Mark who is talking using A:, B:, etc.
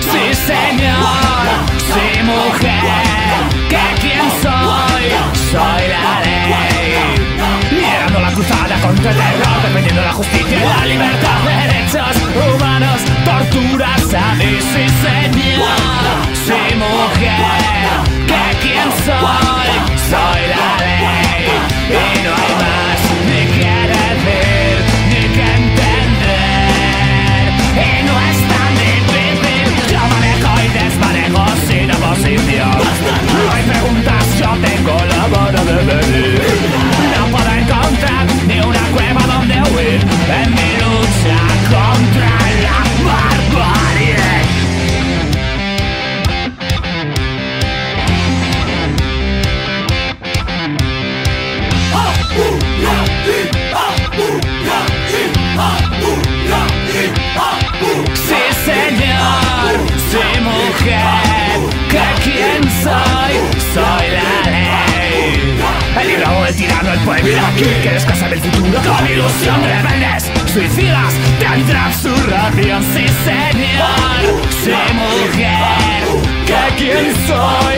A: Sí, señor, sí, mujer, que quién soy, soy la ley. Liderando la cruzada contra el terror, defendiendo la justicia y la libertad, derechos humanos, torturas a mí, sí, señor, sí, mujer, que quién soy, mujer, que quién soy, soy la ley. El libro, el tirano, el pueblo que descansa del futuro con ilusión rebeldes, suicidas, tendrán su ración. Sí, señor, sí, mujer, que quién soy,